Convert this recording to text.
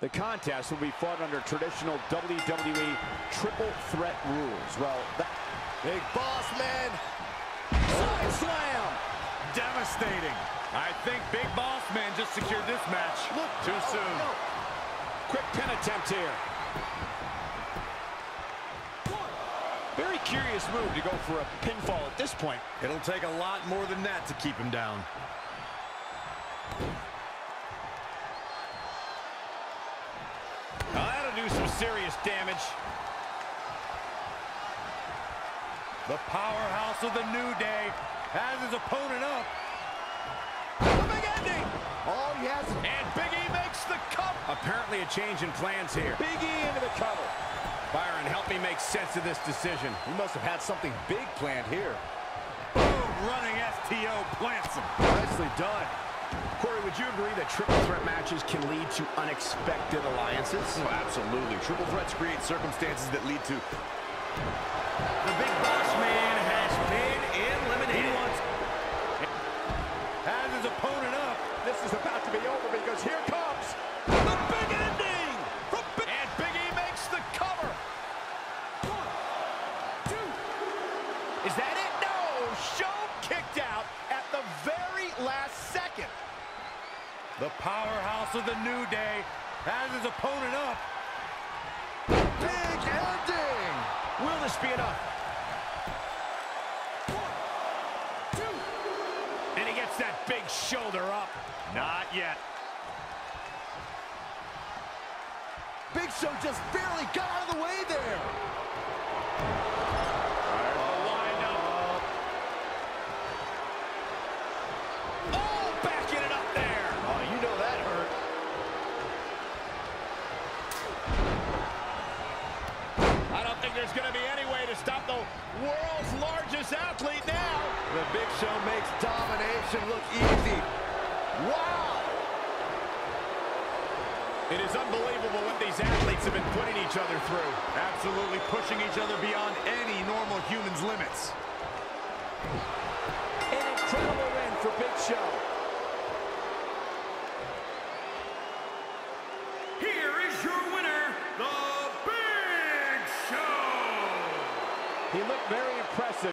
The contest will be fought under traditional WWE triple threat rules. Well, that... Big boss man. Side slam. Devastating. I think Big Boss Man just secured this match. Look, Too oh, soon. no. Quick pin attempt here. Very curious move to go for a pinfall at this point. It'll take a lot more than that to keep him down. Serious damage. The powerhouse of the New Day has his opponent up. The big ending. Oh, yes. And Big E makes the cover. Apparently a change in plans here. Big E into the cover. Byron, help me make sense of this decision. He must have had something big planned here. Boom, running STO plants him. Nicely done. Corey, would you agree that triple threat matches can lead to unexpected alliances? Oh, absolutely. Triple threats create circumstances that lead to... The Big Boss Man has been eliminated. He wants... Has his opponent up. This is about to be over because here comes The big ending! From Big and Big E makes the cover. one, two. Is that it? No! Show kicked out at the very last second. The powerhouse of the New Day has his opponent up. Big ending. Will this be enough? One, two. And he gets that big shoulder up. Not yet. Big Show just barely got out of the way there. Lined up. Oh, backing it up there. Oh, you know that hurt. I don't think there's going to be any way to stop the world's largest athlete now. The Big Show makes domination look easy. Wow. It is unbelievable what these athletes have been putting each other through. Absolutely pushing each other beyond any normal human's limits. An incredible win for Big Show. He looked very impressive.